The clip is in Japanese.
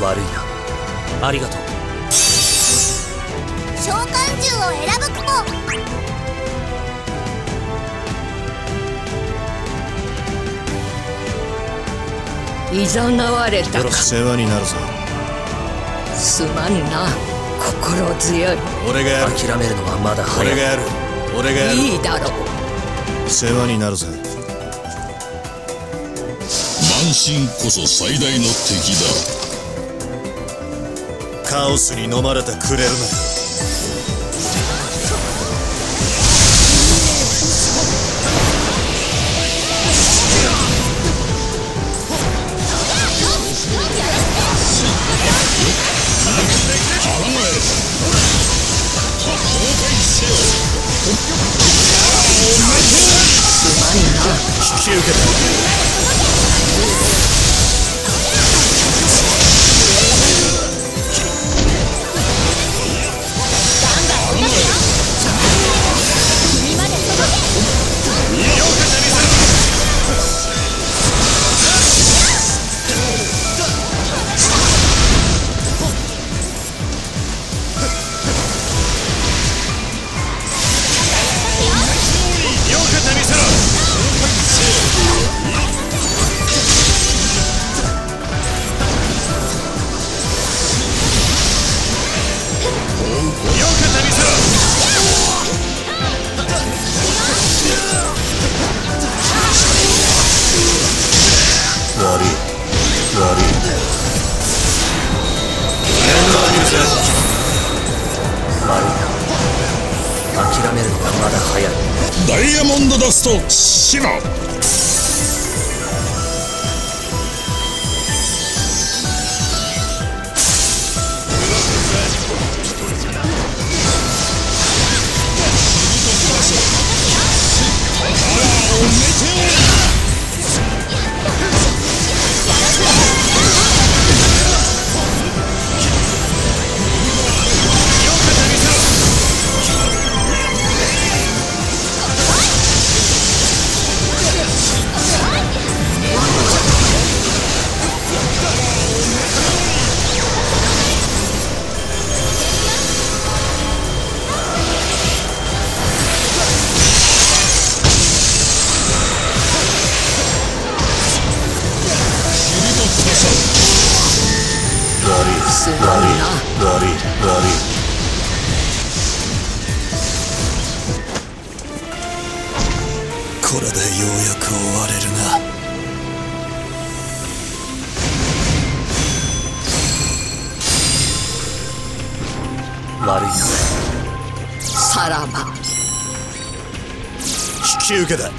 悪いな。ありがとう。召喚獣を選ぶ雲いざなわれたか。世話になるぞ。すまんな。心強い。俺がやる。諦めるのはまだ早い。俺がやる。俺がやる。いいだろう。世話になるぜ。慢心こそ最大の敵だカオスに飲まれてくれるなよ引き受けた諦めるのはまだ早い。ダイヤモンドダストシラすまん悪いな悪い悪いこれでようやく終われるな。悪いなさらば。引き受けだ